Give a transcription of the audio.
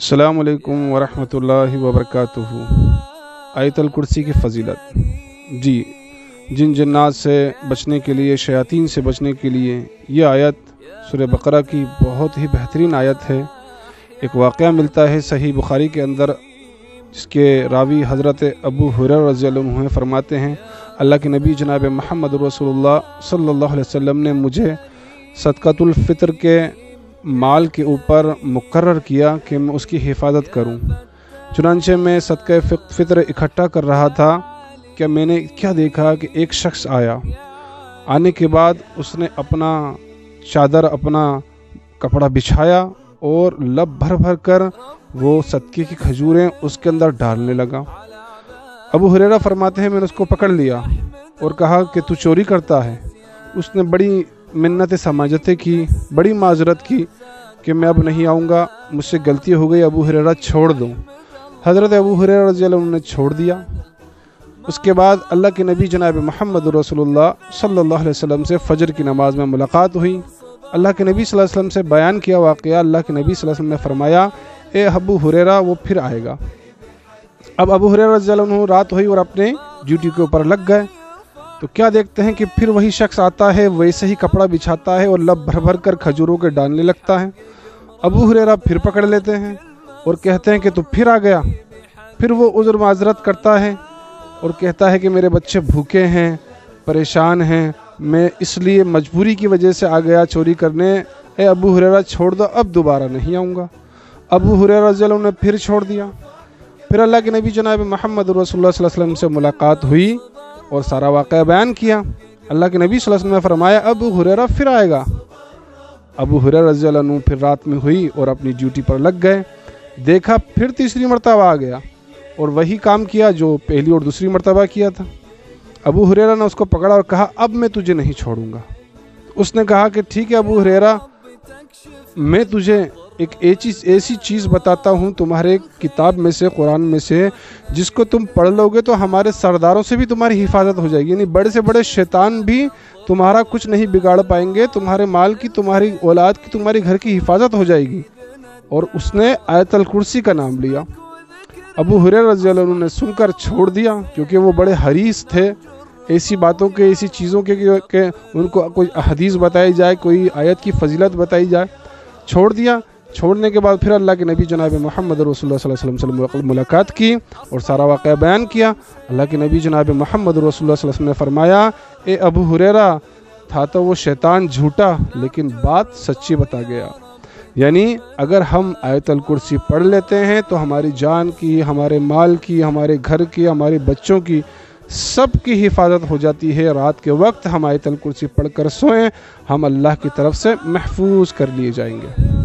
अल्लाम वरहमतुल्लाहि वबरकातुहू आयतल कुर्सी की फ़जीलत जी जिन जन्नात से बचने के लिए शयातीन से बचने के लिए ये आयत सुर बकरा की बहुत ही बेहतरीन आयत है एक वाक़ मिलता है सही बुखारी के अंदर जिसके रावी हज़रत अबू हुरर रज़ी फरमाते हैं अल्लाह के नबी जनाब महमद रसूलुल्लाह सल्लल्लाहु अलैहि वसल्लम ने मुझे सदक़तुल्फ़ितर के माल के ऊपर मुकर किया कि मैं उसकी हिफाजत करूँ। चुनानचे में सदक़ फ़ितर इकट्ठा कर रहा था क्या मैंने क्या देखा कि एक शख्स आया। आने के बाद उसने अपना चादर, अपना कपड़ा बिछाया और लब भर भर कर वो सदक़े की खजूरें उसके अंदर डालने लगा। अबू हुरेरा फरमाते हैं, मैंने उसको पकड़ लिया और कहा कि, तू चोरी करता है। उसने बड़ी मिन्नत समाजतें की, बड़ी माजरत की कि मैं अब नहीं आऊँगा, मुझसे गलती हो गई, अबू हुरेरा छोड़ दूँ। हज़रत अबू हुरेरा रज़ी ने छोड़ दिया। उसके बाद अल्लाह के नबी जनाब महमद रसोल्ला सल्ला वसम से फ़जर की नमाज़ में मुलाकात हुई। अल्लाह के नबी अलैहि से बयान किया वाक़ अल्लाह के नबी अलैहि ने फरमाया, ए अबू हुरेरा, वो फिर आएगा। अब अबू हुरेरा रज़ी रात हुई और अपने ड्यूटी के ऊपर लग गए। तो क्या देखते हैं कि फिर वही शख्स आता है, वैसे ही कपड़ा बिछाता है और लब भर भर कर खजूरों के डालने लगता है। अबू हुरेरा फिर पकड़ लेते हैं और कहते हैं कि तू फिर आ गया। फिर वो उज़र माजरत करता है और कहता है कि मेरे बच्चे भूखे हैं, परेशान हैं, मैं इसलिए मजबूरी की वजह से आ गया चोरी करने। ए अबू हुरेरा छोड़ दो, अब दोबारा नहीं आऊँगा। अबू हुरेरा ने फिर छोड़ दिया। फिर अल्लाह के नबी जनाब महमद रसोल्ला से मुलाकात हुई। और सारा वाक़ बयान किया। अल्लाह के नबी वसल्लम ने फरमाया, अबू हुरेरा फिर आएगा। अबू हुरेरा रज़ी फिर रात में हुई और अपनी ड्यूटी पर लग गए। देखा, फिर तीसरी मरतबा आ गया और वही काम किया जो पहली और दूसरी मरतबा किया था। अबू हुरेरा ने उसको पकड़ा और कहा, अब मैं तुझे नहीं छोड़ूँगा। उसने कहा कि, ठीक है, अबू हुरेरा मैं तुझे एक ऐसी चीज़ बताता हूँ तुम्हारे किताब में से कुरान में से जिसको तुम पढ़ लोगे तो हमारे सरदारों से भी तुम्हारी हिफाजत हो जाएगी। यानी बड़े से बड़े शैतान भी तुम्हारा कुछ नहीं बिगाड़ पाएँगे तुम्हारे माल की तुम्हारी औलाद की तुम्हारे घर की हिफाजत हो जाएगी। और उसने आयतल कुर्सी का नाम लिया। अबू हुर रज़ी ने सुनकर छोड़ दिया क्योंकि वो बड़े हरीस थे। ऐसी बातों के ऐसी चीज़ों के, के, के उनको कोई हदीस बताई जाए कोई आयत की फजीलत बताई जाए। छोड़ दिया। छोड़ने के बाद फिर अल्लाह के नबी जनाब मोहम्मद रसोल्ला से मुलाकात की और सारा वाक़ बयान किया। अल्लाह के नबी जनाब मोहम्मद रसोल्ला ने फरमाया, ए अबू हुरेरा, था तो वो शैतान झूठा, लेकिन बात सच्ची बता गया। यानी अगर हम आयतल कुर्सी पढ़ लेते हैं तो हमारी जान की, हमारे माल की, हमारे घर की, हमारे बच्चों की सब की हिफाजत हो जाती है। रात के वक्त हम आयतल कुर्सी पढ़कर सोएँ, हम अल्लाह की तरफ़ से महफूज कर लिए जाएँगे।